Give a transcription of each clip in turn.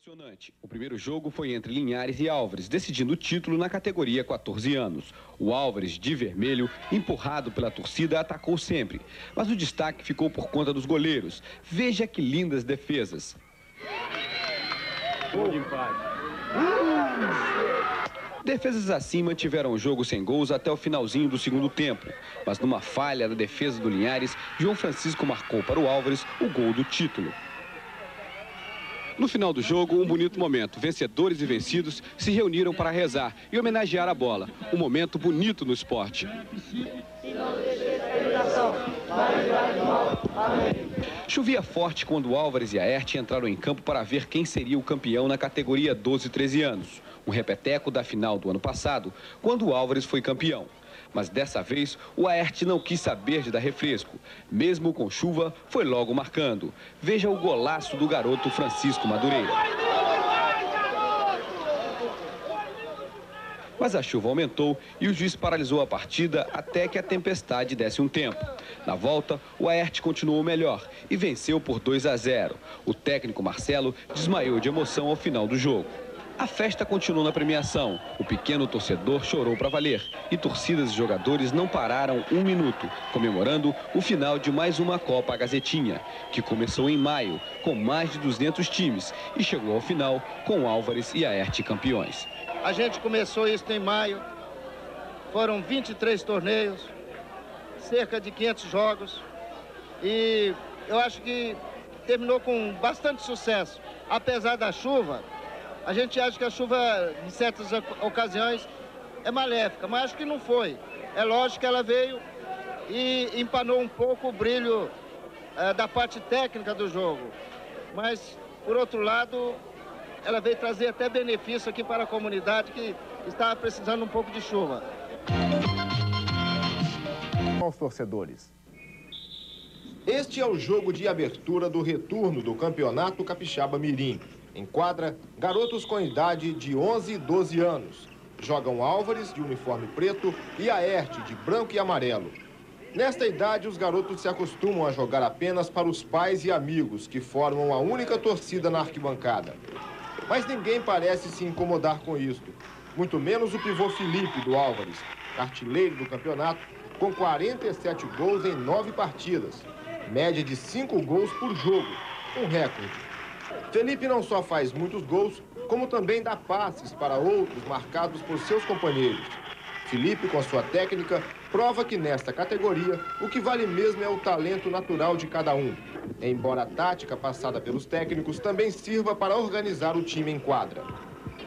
emocionante. O primeiro jogo foi entre Linhares e Álvares, decidindo o título na categoria 14 anos. O Álvares, de vermelho, empurrado pela torcida, atacou sempre. Mas o destaque ficou por conta dos goleiros. Veja que lindas defesas. Defesas assim mantiveram o jogo sem gols até o finalzinho do segundo tempo. Mas numa falha da defesa do Linhares, João Francisco marcou para o Álvares o gol do título. No final do jogo, um bonito momento. Vencedores e vencidos se reuniram para rezar e homenagear a bola. Um momento bonito no esporte. Chovia forte quando Álvares e Aerte entraram em campo para ver quem seria o campeão na categoria 12-13 anos. Um repeteco da final do ano passado, quando Álvares foi campeão. Mas dessa vez, o Aerte não quis saber de dar refresco. Mesmo com chuva, foi logo marcando. Veja o golaço do garoto Francisco Madureira. Mas a chuva aumentou e o juiz paralisou a partida até que a tempestade desse um tempo. Na volta, o Aerte continuou melhor e venceu por 2 a 0. O técnico Marcelo desmaiou de emoção ao final do jogo. A festa continuou na premiação. O pequeno torcedor chorou para valer. E torcidas e jogadores não pararam um minuto, comemorando o final de mais uma Copa Gazetinha, que começou em maio, com mais de 200 times, e chegou ao final com Álvares e Aerte campeões. A gente começou isso em maio. Foram 23 torneios, cerca de 500 jogos. E eu acho que terminou com bastante sucesso. Apesar da chuva, a gente acha que a chuva, em certas ocasiões, é maléfica, mas acho que não foi. É lógico que ela veio e empanou um pouco o brilho é, da parte técnica do jogo. Mas, por outro lado, ela veio trazer até benefício aqui para a comunidade que estava precisando um pouco de chuva. Aos torcedores. Este é o jogo de abertura do retorno do Campeonato Capixaba Mirim. Enquadra garotos com idade de 11 e 12 anos. Jogam Álvares, de uniforme preto, e Aerte, de branco e amarelo. Nesta idade, os garotos se acostumam a jogar apenas para os pais e amigos, que formam a única torcida na arquibancada. Mas ninguém parece se incomodar com isto. Muito menos o pivô Felipe, do Álvares, artilheiro do campeonato, com 47 gols em nove partidas. Média de 5 gols por jogo, um recorde. Felipe não só faz muitos gols, como também dá passes para outros marcados por seus companheiros. Felipe, com sua técnica, prova que nesta categoria o que vale mesmo é o talento natural de cada um. Embora a tática passada pelos técnicos também sirva para organizar o time em quadra.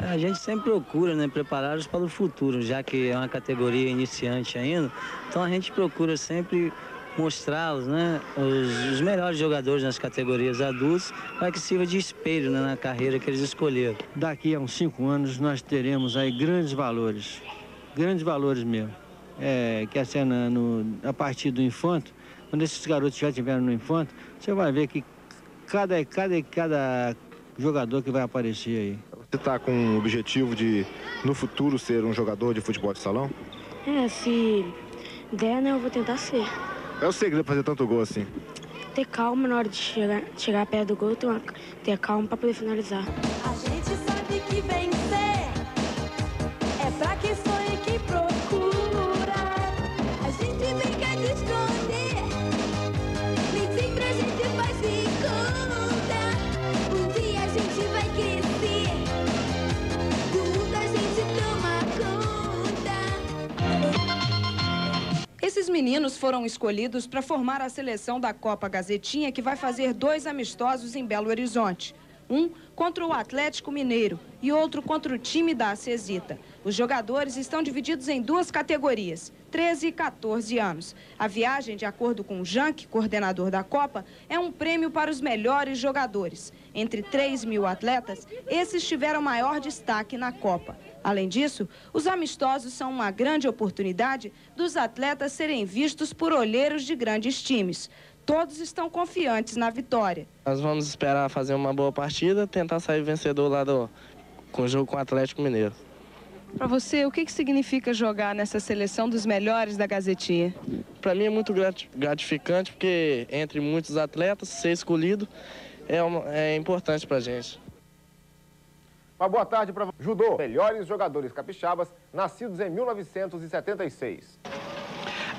A gente sempre procura né, prepará-los para o futuro, já que é uma categoria iniciante ainda. Então a gente procura sempre mostrá-los, né, os, os, melhores jogadores nas categorias adultas, para que sirva de espelho né, na carreira que eles escolheram. Daqui a uns cinco anos nós teremos aí grandes valores, grandes valores mesmo. É, que a cena no, a partir do infanto, quando esses garotos já estiveram no infanto, você vai ver que cada, cada, cada jogador que vai aparecer aí. Você está com o objetivo de, no futuro, ser um jogador de futebol de salão? É, se der, né, eu vou tentar ser. É o segredo fazer tanto gol assim? Ter calma na hora de chegar, chegar perto do gol, ter, uma, ter calma pra poder finalizar. Esses meninos foram escolhidos para formar a seleção da Copa Gazetinha, que vai fazer dois amistosos em Belo Horizonte. Um contra o Atlético Mineiro e outro contra o time da Acesita. Os jogadores estão divididos em duas categorias, 13 e 14 anos. A viagem, de acordo com o Jank, coordenador da Copa, é um prêmio para os melhores jogadores. Entre 3 mil atletas, esses tiveram maior destaque na Copa. Além disso, os amistosos são uma grande oportunidade dos atletas serem vistos por olheiros de grandes times. Todos estão confiantes na vitória. Nós vamos esperar fazer uma boa partida, tentar sair vencedor lá do, com o jogo com o Atlético Mineiro. Para você, o que, que significa jogar nessa seleção dos melhores da Gazetinha? Para mim é muito gratificante, porque entre muitos atletas, ser escolhido é, uma, é importante para a gente. Uma boa tarde para Judô, melhores jogadores capixabas, nascidos em 1976.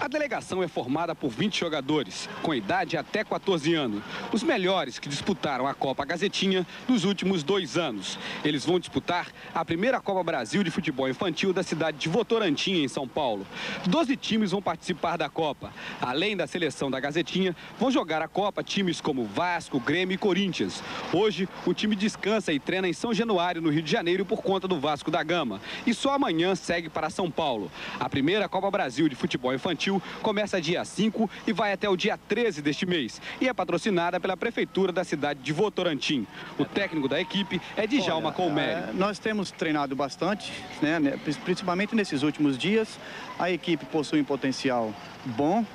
A delegação é formada por 20 jogadores, com idade até 14 anos. Os melhores que disputaram a Copa Gazetinha nos últimos dois anos. Eles vão disputar a primeira Copa Brasil de Futebol Infantil da cidade de Votorantim, em São Paulo. Doze times vão participar da Copa. Além da seleção da Gazetinha, vão jogar a Copa times como Vasco, Grêmio e Corinthians. Hoje, o time descansa e treina em São Januário, no Rio de Janeiro, por conta do Vasco da Gama. E só amanhã segue para São Paulo. A primeira Copa Brasil de Futebol Infantil começa dia 5 e vai até o dia 13 deste mês e é patrocinada pela Prefeitura da cidade de Votorantim. O técnico da equipe é Djalma Colmério. É, nós temos treinado bastante, né, principalmente nesses últimos dias. A equipe possui um potencial bom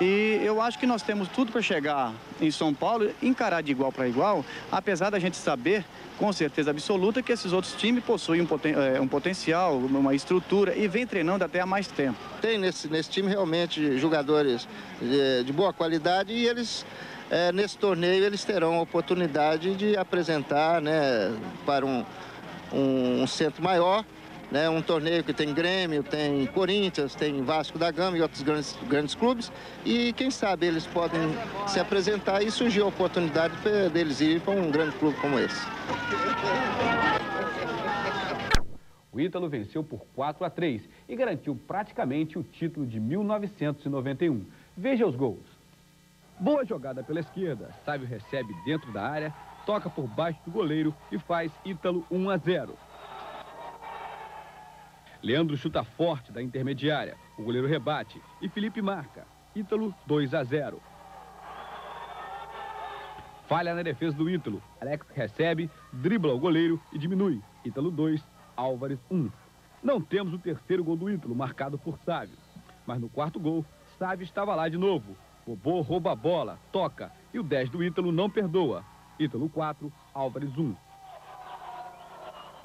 e eu acho que nós temos tudo para chegar em São Paulo encarar de igual para igual, apesar da gente saber com certeza absoluta que esses outros times possuem um, poten é, um potencial, uma estrutura e vem treinando até há mais tempo. Tem nesse, nesse time realmente jogadores de, de boa qualidade e eles, é, nesse torneio, eles terão a oportunidade de apresentar né, para um, um centro maior né, um torneio que tem Grêmio, tem Corinthians, tem Vasco da Gama e outros grandes, grandes clubes. E quem sabe eles podem se apresentar e surgir a oportunidade deles irem para um grande clube como esse. O Ítalo venceu por 4 a 3 e garantiu praticamente o título de 1991. Veja os gols. Boa jogada pela esquerda. Sávio recebe dentro da área, toca por baixo do goleiro e faz Ítalo 1 a 0. Leandro chuta forte da intermediária. O goleiro rebate e Felipe marca. Ítalo 2 a 0. Falha na defesa do Ítalo. Alex recebe, dribla o goleiro e diminui. Ítalo 2, Álvares 1. Não temos o terceiro gol do Ítalo, marcado por Sávio. Mas no quarto gol, Sávio estava lá de novo. Bobô rouba a bola, toca e o 10 do Ítalo não perdoa. Ítalo 4, Álvares 1.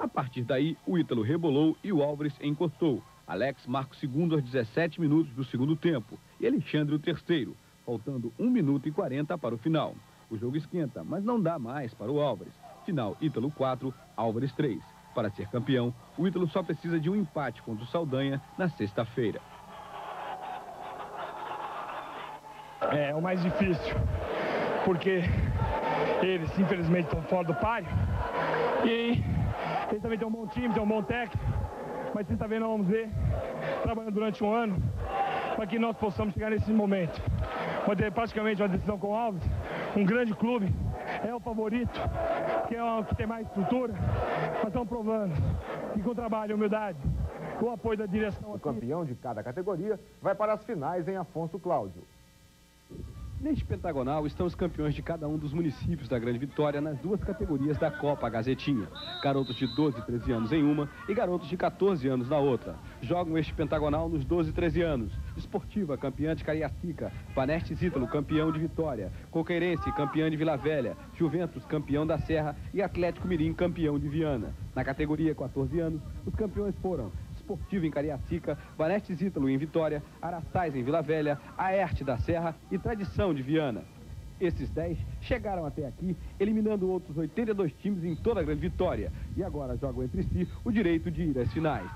A partir daí, o Ítalo rebolou e o Álvares encostou. Alex marca o segundo aos 17 minutos do segundo tempo e Alexandre o terceiro, faltando 1 minuto e 40 para o final. O jogo esquenta, mas não dá mais para o Álvares. Final, Ítalo 4, Álvares 3. Para ser campeão, o Ítalo só precisa de um empate contra o Saldanha na sexta-feira. é o mais difícil, porque eles infelizmente estão fora do páreo. E eles também têm um bom time, têm um bom técnico, mas sexta-feira nós vamos ver, trabalhando durante um ano, para que nós possamos chegar nesse momento. Vai ter praticamente uma decisão com o Alves, um grande clube, é o favorito, que é o que tem mais estrutura, mas estão provando que com trabalho humildade, com o apoio da direção O campeão de cada categoria vai para as finais em Afonso Cláudio. Neste pentagonal estão os campeões de cada um dos municípios da Grande Vitória nas duas categorias da Copa Gazetinha. Garotos de 12 e 13 anos em uma e garotos de 14 anos na outra. Jogam este pentagonal nos 12 e 13 anos. Esportiva, campeã de Cariacica. Vanestes Ítalo, campeão de Vitória. Coqueirense, campeão de Vila Velha. Juventus, campeão da Serra. E Atlético Mirim, campeão de Viana. Na categoria 14 anos, os campeões foram Esportivo em Cariacica, Vanestes Ítalo em Vitória, Araçais em Vila Velha, Aerte da Serra e Tradição de Viana. Esses 10 chegaram até aqui, eliminando outros 82 times em toda a Grande Vitória. E agora jogam entre si o direito de ir às finais.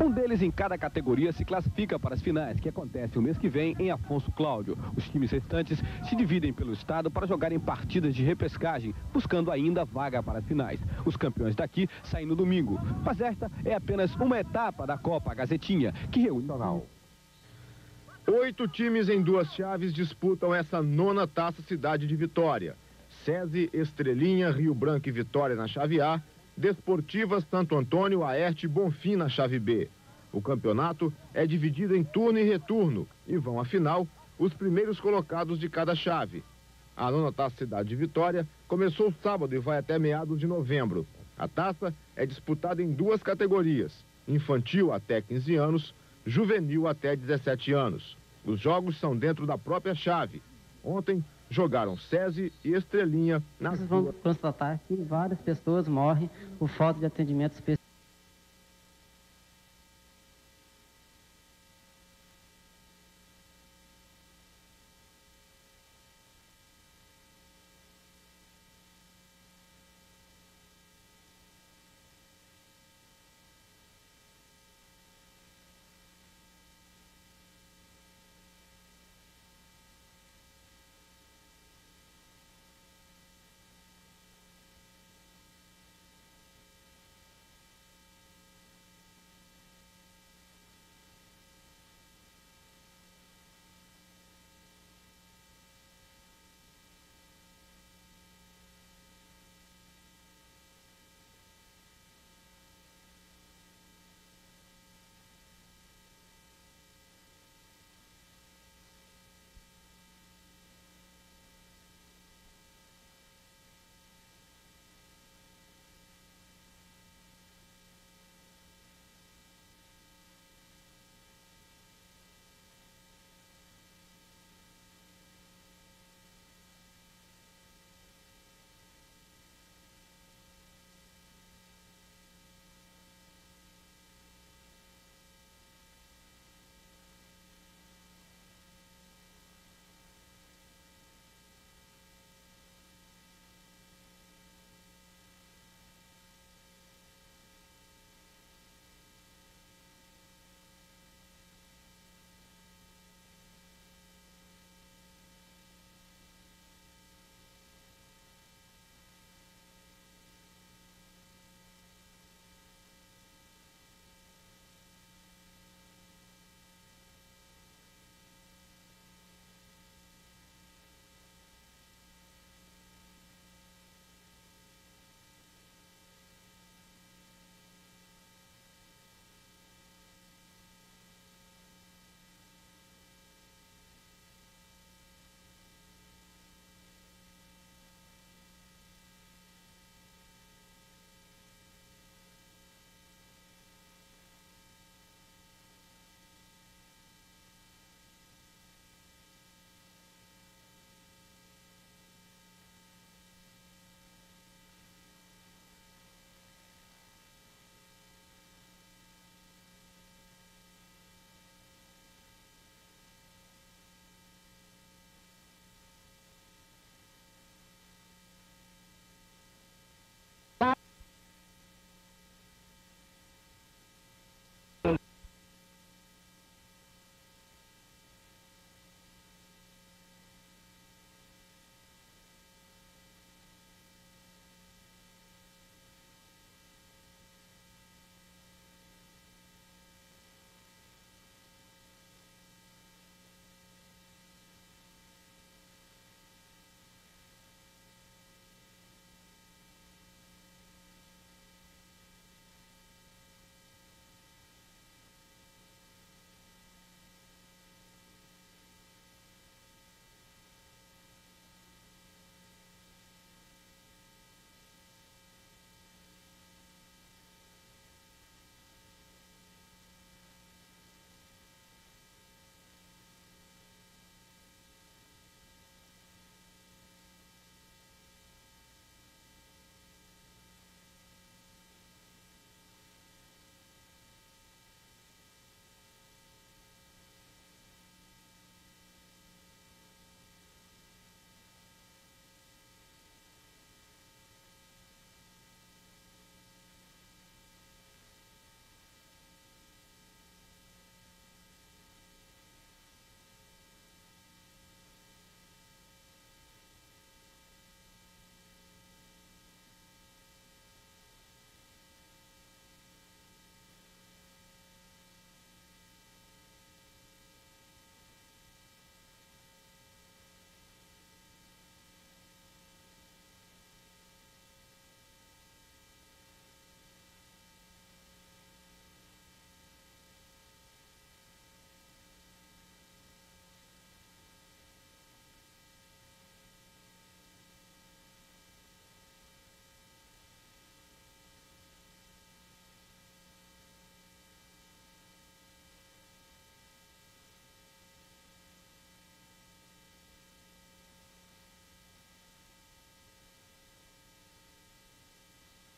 Um deles em cada categoria se classifica para as finais, que acontece o mês que vem em Afonso Cláudio. Os times restantes se dividem pelo estado para jogarem partidas de repescagem, buscando ainda vaga para as finais. Os campeões daqui saem no domingo. Mas esta é apenas uma etapa da Copa Gazetinha, que reúne... Oito times em duas chaves disputam essa nona taça Cidade de Vitória. SESI, Estrelinha, Rio Branco e Vitória na chave A, Desportivas, Santo Antônio, Aerte Bonfim na chave B. O campeonato é dividido em turno e retorno e vão à final os primeiros colocados de cada chave. A nona taça Cidade de Vitória começou sábado e vai até meados de novembro. A taça é disputada em duas categorias: infantil até 15 anos, juvenil até 17 anos. Os jogos são dentro da própria chave. Ontem jogaram SESI e Estrelinha nas Vocês vão constatar que várias pessoas morrem por falta de atendimento especial.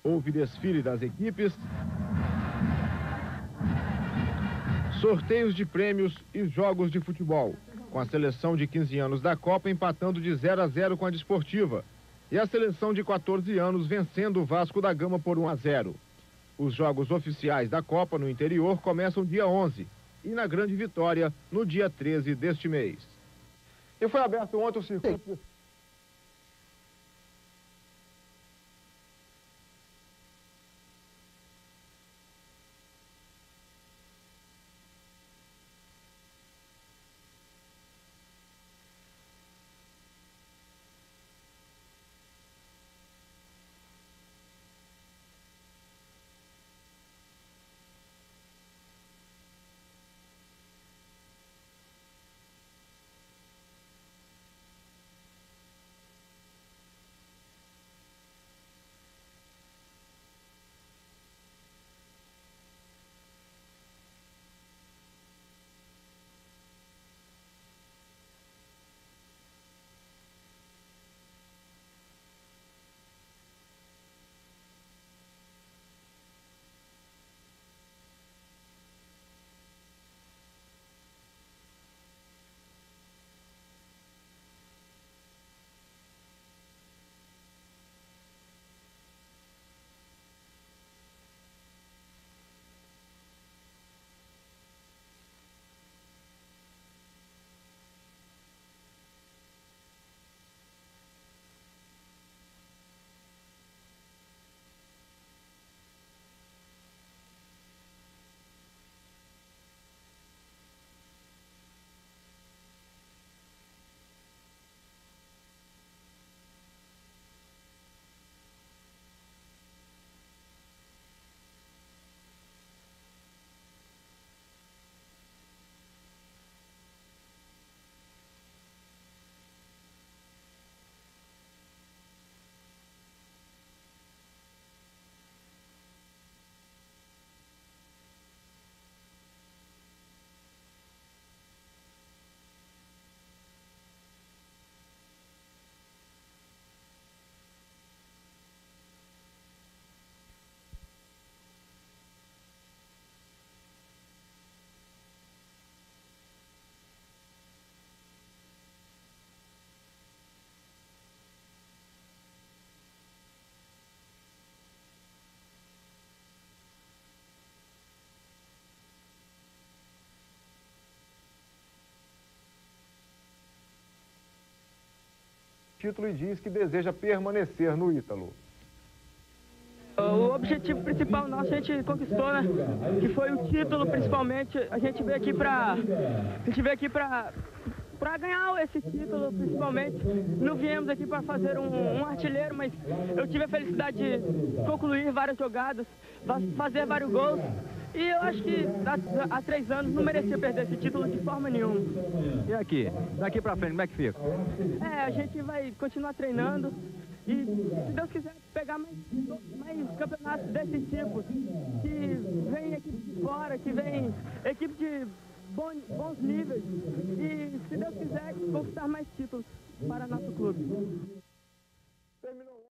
Houve desfile das equipes, sorteios de prêmios e jogos de futebol, com a seleção de 15 anos da Copa empatando de 0 a 0 com a Desportiva e a seleção de 14 anos vencendo o Vasco da Gama por 1 a 0. Os jogos oficiais da Copa no interior começam dia 11 e na Grande Vitória no dia 13 deste mês. E foi aberto ontem o circuito. Título e diz que deseja permanecer no Ítalo. O objetivo principal nosso a gente conquistou, né? Que foi o título, principalmente. A gente veio aqui pra. A gente veio aqui pra. Para ganhar esse título, principalmente, não viemos aqui para fazer um, um, artilheiro, mas eu tive a felicidade de concluir várias jogadas, fazer vários gols. E eu acho que há, há três anos não merecia perder esse título de forma nenhuma. E aqui? Daqui para frente, como é que fica? É, a gente vai continuar treinando e, se Deus quiser, pegar mais, mais campeonatos desse tipo. Que vem equipe de fora, que vem equipe de bons, bons níveis. E, se Deus quiser, conquistar mais títulos para nosso clube.